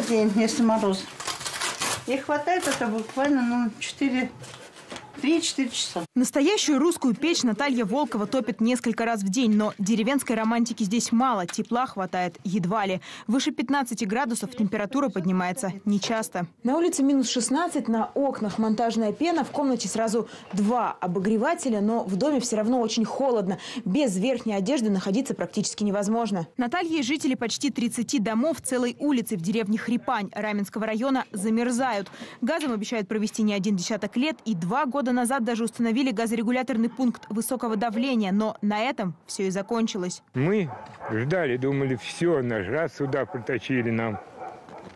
день, если мороз. И хватает это буквально, ну, 4 3-4 часа. Настоящую русскую печь Наталья Волкова топит несколько раз в день, но деревенской романтики здесь мало, тепла хватает едва ли. Выше 15 градусов температура поднимается нечасто. На улице минус 16, на окнах монтажная пена, в комнате сразу два обогревателя, но в доме все равно очень холодно. Без верхней одежды находиться практически невозможно. Наталья и жители почти 30 домов целой улицы в деревне Хрипань Раменского района замерзают. Газом обещают провести не один десяток лет и два года года назад даже установили газорегуляторный пункт высокого давления, но на этом все и закончилось. Мы ждали, думали, все, наш раз сюда проточили нам.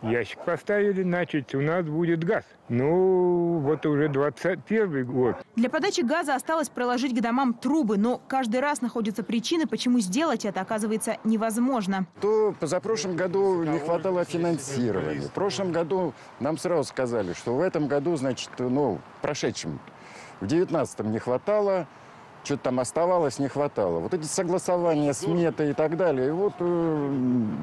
Ящик поставили, значит, у нас будет газ. Ну, вот уже 21 год. Для подачи газа осталось проложить к домам трубы, но каждый раз находятся причины, почему сделать это оказывается невозможно. То позапрошлом году не хватало финансирования. В прошлом году нам сразу сказали, что в этом году, значит, ну, прошедшем в 19-м не хватало, что-то там оставалось, не хватало. Вот эти согласования, сметы и так далее. И вот э,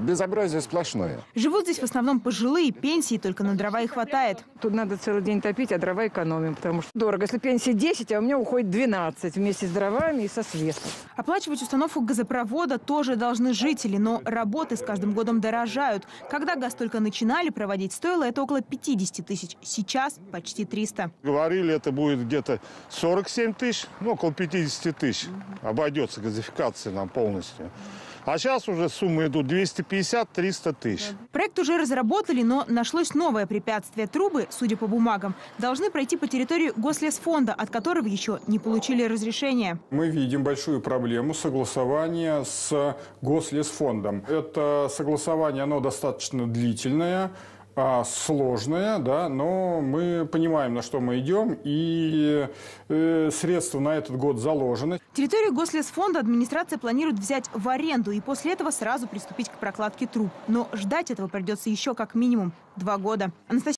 безобразие сплошное. Живут здесь в основном пожилые, пенсии только на дрова и хватает. Тут надо целый день топить, а дрова экономим, потому что дорого. Если пенсия 10, а у меня уходит 12 вместе с дровами и со светом. Оплачивать установку газопровода тоже должны жители, но работы с каждым годом дорожают. Когда газ только начинали проводить, стоило это около 50 тысяч. Сейчас почти 300. Говорили, это будет где-то 47 тысяч, ну, около 50 50 тысяч обойдется газификация нам полностью. А сейчас уже суммы идут 250-300 тысяч. Проект уже разработали, но нашлось новое препятствие. Трубы, судя по бумагам, должны пройти по территории Гослесфонда, от которого еще не получили разрешения. Мы видим большую проблему согласования с Гослесфондом. Это согласование, оно достаточно длительное сложная, да, но мы понимаем, на что мы идем, и э, средства на этот год заложены. Территорию Гослесфонда администрация планирует взять в аренду и после этого сразу приступить к прокладке труб. Но ждать этого придется еще как минимум два года. Анастасия